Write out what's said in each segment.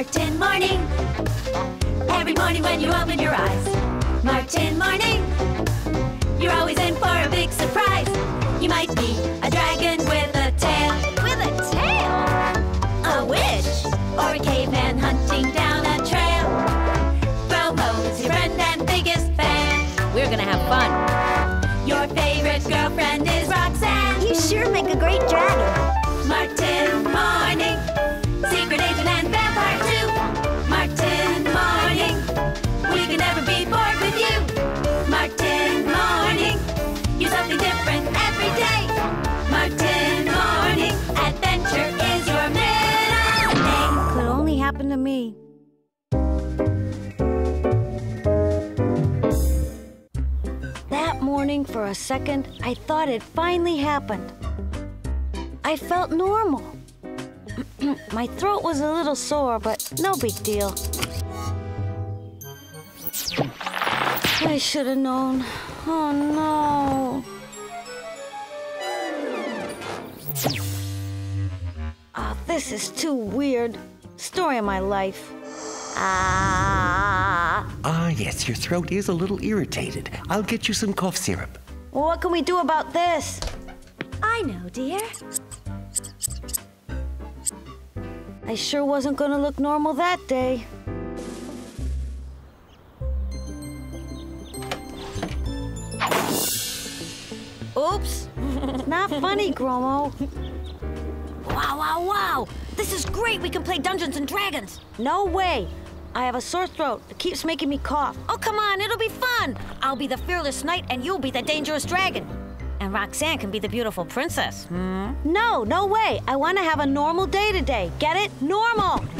Martin Morning. Every morning when you open your eyes. Martin Morning. You're always in for a big surprise. You might be a Could only happen to me. That morning, for a second, I thought it finally happened. I felt normal. My throat was a little sore, but no big deal. I should have known. Oh no. Ah, this is too weird. Story of my life. Ah. Ah, yes, your throat is a little irritated. I'll get you some cough syrup. Well, what can we do about this? I know, dear. I sure wasn't gonna look normal that day. Oops. Not funny, Gromo. Wow, wow, wow! This is great! We can play Dungeons and Dragons! No way. I have a sore throat. It keeps making me cough. Oh, come on, it'll be fun! I'll be the fearless knight and you'll be the dangerous dragon. And Roxanne can be the beautiful princess. Hmm? No, no way. I want to have a normal day today. Get it? Normal.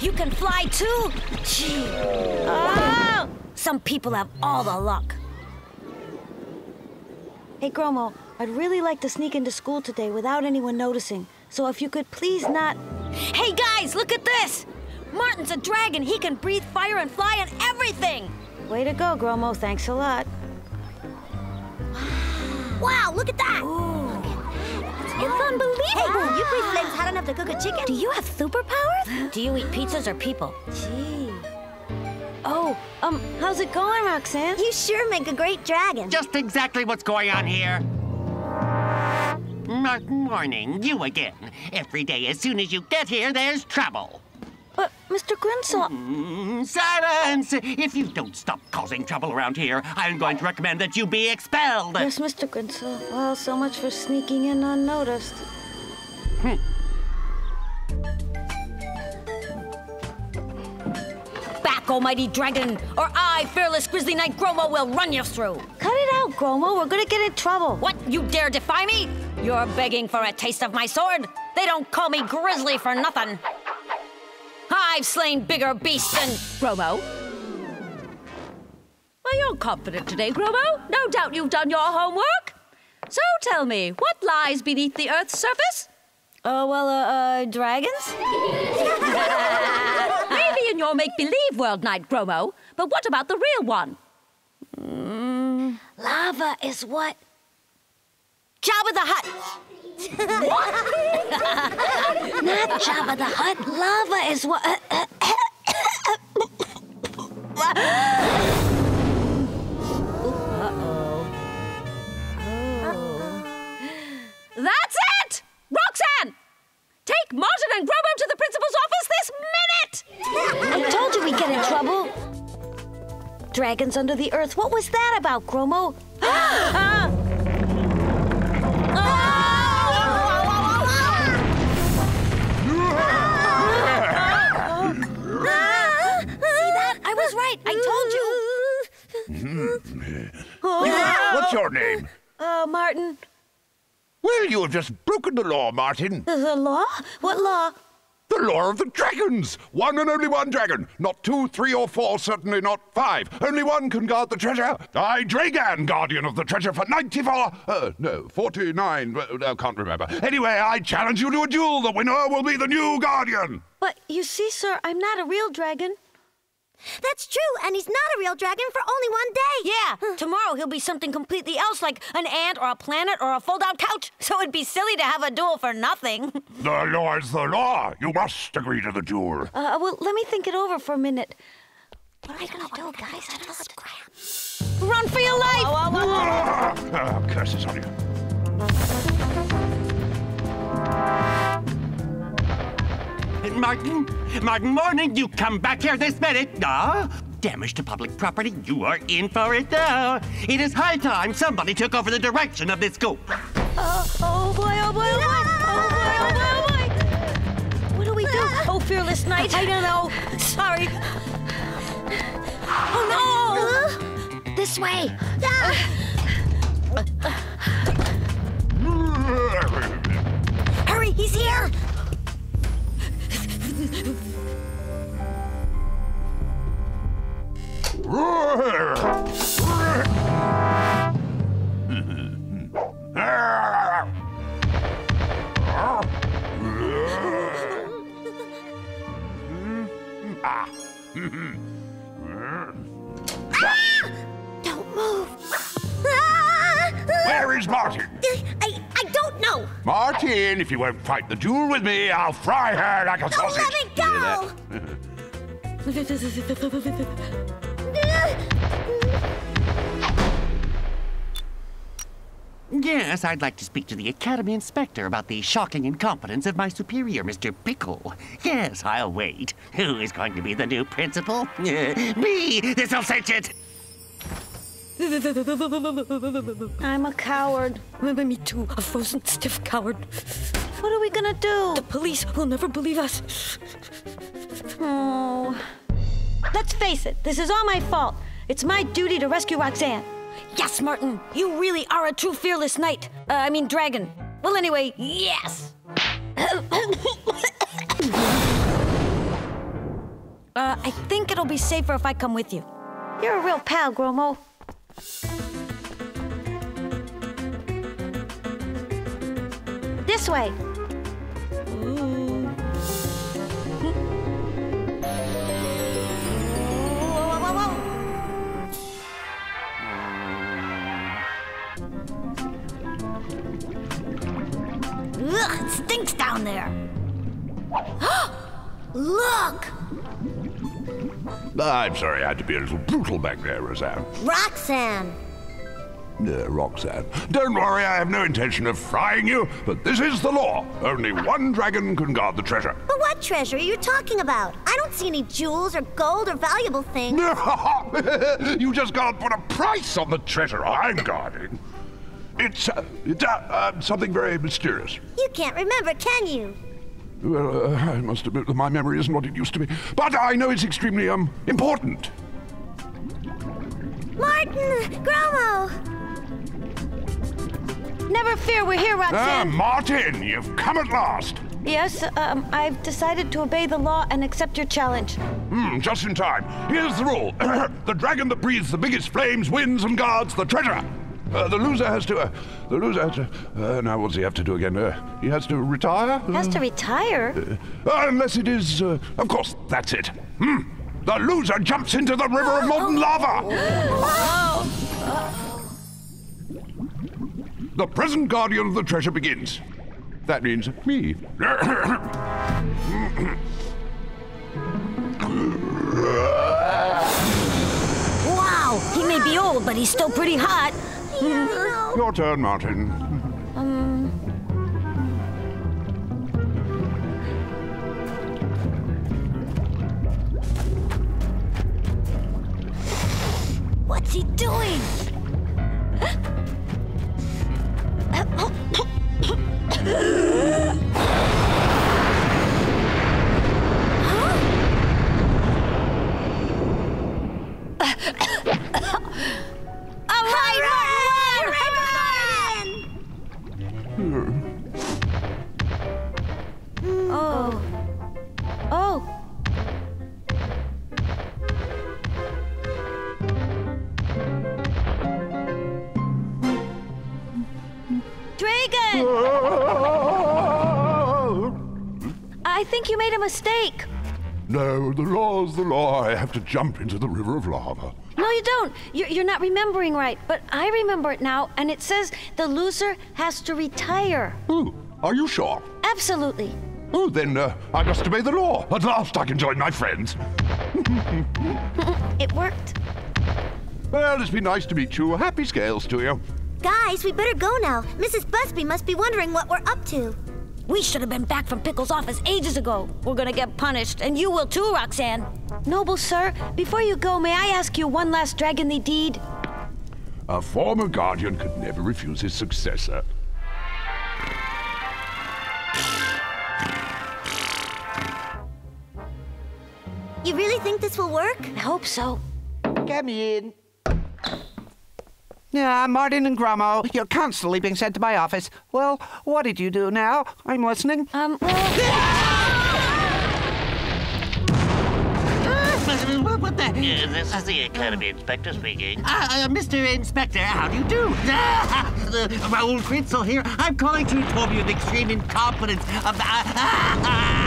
You can fly too! Gee, Oh! some people have all the luck. Hey, Gromo, I'd really like to sneak into school today without anyone noticing. So if you could please not. Hey guys, look at this! Martin's a dragon. He can breathe fire and fly and everything. Way to go, Gromo. Thanks a lot. Wow, wow look at that! It's unbelievable. Hey, You breathe flames hot enough to cook a chicken. Do you have superpowers? Do you eat pizzas or people? Gee. Oh, um, how's it going, Roxanne? You sure make a great dragon. Just exactly what's going on here. Martin Morning, you again. Every day as soon as you get here, there's trouble. But, Mr. Grinsaw. Mm, silence! If you don't stop causing trouble around here, I'm going to recommend that you be expelled. Yes, Mr. Grinsaw. Well, so much for sneaking in unnoticed. Back, almighty dragon, or I, fearless grizzly knight Gromo, will run you through. Gromo. We're gonna get in trouble. What? You dare defy me? You're begging for a taste of my sword? They don't call me Grizzly for nothing. I've slain bigger beasts than. Gromo? Well, you're confident today, Gromo. No doubt you've done your homework. So tell me, what lies beneath the Earth's surface? Oh, well, uh, uh, dragons? Maybe in your make believe world, Knight Gromo, but what about the real one? Lava is what? Jabba the Hutt! Not Jabba the Hutt. Lava is what? Dragons under the earth. What was that about, Gromo? See that? I was right. I told you. What's your name? Uh, Martin. Well, you have just broken the law, Martin. The law? What law? The law of the dragons! One and only one dragon. Not two, three, or four, certainly not five. Only one can guard the treasure. I, Dragan, guardian of the treasure for 94. Uh, no, 49. uh, I can't remember. Anyway, I challenge you to a duel. The winner will be the new guardian. But you see, sir, I'm not a real dragon. That's true, and he's not a real dragon for only one day. Yeah, tomorrow he'll be something completely else, like an ant or a planet or a fold out couch. So it'd be silly to have a duel for nothing. The law is the law. You must agree to the duel. Uh, well, let me think it over for a minute. What are we gonna do, guys? I don't know what to grab. Run for your life! Ah, curses on you. Martin, Martin Morning, you come back here this minute. Ah, damage to public property. You are in for it now. It is high time somebody took over the direction of this scoop. Oh, oh boy, oh boy, oh boy. Oh boy, oh boy, oh boy. What do we do? Oh, fearless knight, I don't know. Sorry. Oh no! This way. Hurry, he's here. Don't move. Where is Martin? I, I don't know. Martin, if you won't fight the duel with me, I'll fry her like a Oh, sausage. let me go. Yes, I'd like to speak to the Academy Inspector about the shocking incompetence of my superior, Mr. Pickle. Yes, I'll wait. Who is going to be the new principal? Me! This'll cinch it! I'm a coward. Me too, a frozen, stiff coward. What are we gonna do? The police will never believe us. Oh. Let's face it, this is all my fault. It's my duty to rescue Roxanne. Yes, Martin, you really are a true fearless knight. Uh, I mean, dragon. Well, anyway, yes. uh, I think it'll be safer if I come with you. You're a real pal, Gromo. This way. Ugh, it stinks down there. Look, I'm sorry I had to be a little brutal back there, Roseanne. Roxanne. Uh, Roxanne. Don't worry, I have no intention of frying you, but this is the law. Only one dragon can guard the treasure. But what treasure are you talking about? I don't see any jewels or gold or valuable things. you just can't put a price on the treasure I'm guarding. It's, uh, it's uh, uh, something very mysterious. You can't remember, can you? Well, uh, I must admit that my memory isn't what it used to be. But I know it's extremely, um, important. Martin! Gromo! Never fear, we're here, Ah, Roxanne. Martin, you've come at last. yes, um, I've decided to obey the law and accept your challenge. Hmm, just in time. Here's the rule. the dragon that breathes the biggest flames wins and guards the treasure. Uh, the loser has to, uh, the loser has to, uh, now what's he have to do again? Uh, he has to retire? Has to retire? Uh, unless it is, uh, of course, that's it. Hmm. The loser jumps into the river of molten lava. The present guardian of the treasure begins. That means me. Wow, he may be old, but he's still pretty hot. Your turn, Martin. Um. What's he doing? All Dragon! I think you made a mistake. No, the law's the law. I have to jump into the river of lava. No, you don't. You're, you're not remembering right. But I remember it now, and it says the loser has to retire. Oh, are you sure? Absolutely. Oh, then uh, I must obey the law. At last I can join my friends. It worked. Well, it's been nice to meet you. Happy scales to you. Guys, we better go now. Mrs. Busby must be wondering what we're up to. We should have been back from Pickle's office ages ago. We're gonna get punished, and you will too, Roxanne. Noble sir, before you go, may I ask you one last dragonly deed? A former guardian could never refuse his successor. You really think this will work? I hope so. Come in. Yeah, Martin and Gromo, you're constantly being sent to my office. Well, what did you do now? I'm listening. Um, well, What, what the heck this? This is the Academy Inspector speaking. Uh, uh, Mr. Inspector, how do you do? uh, Raoul Kritzel here. I'm calling to inform you of the extreme incompetence of the...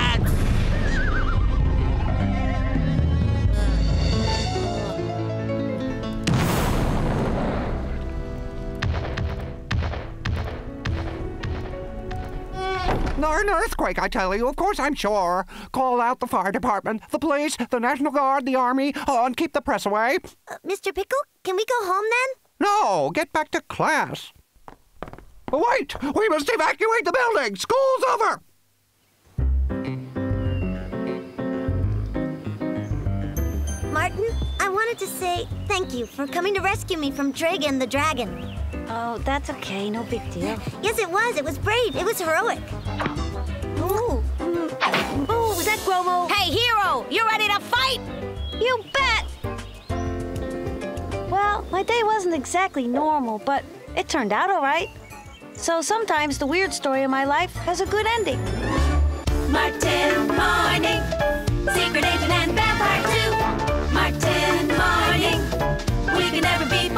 an earthquake, I tell you. Of course, I'm sure. Call out the fire department, the police, the National Guard, the Army, oh, and keep the press away. Uh, Mr. Pickle, can we go home then? No, get back to class. Wait! We must evacuate the building! School's over! Martin, wanted to say thank you for coming to rescue me from Dragon the Dragon. Oh, that's okay. No big deal. Yes, it was. It was brave. It was heroic. Ooh. Mm. Ooh, was that Gromo? Hey, Hero! You ready to fight? You bet! Well, my day wasn't exactly normal, but it turned out all right. So sometimes the weird story of my life has a good ending. Martin Morning, Secret Agent and Vampire we can never be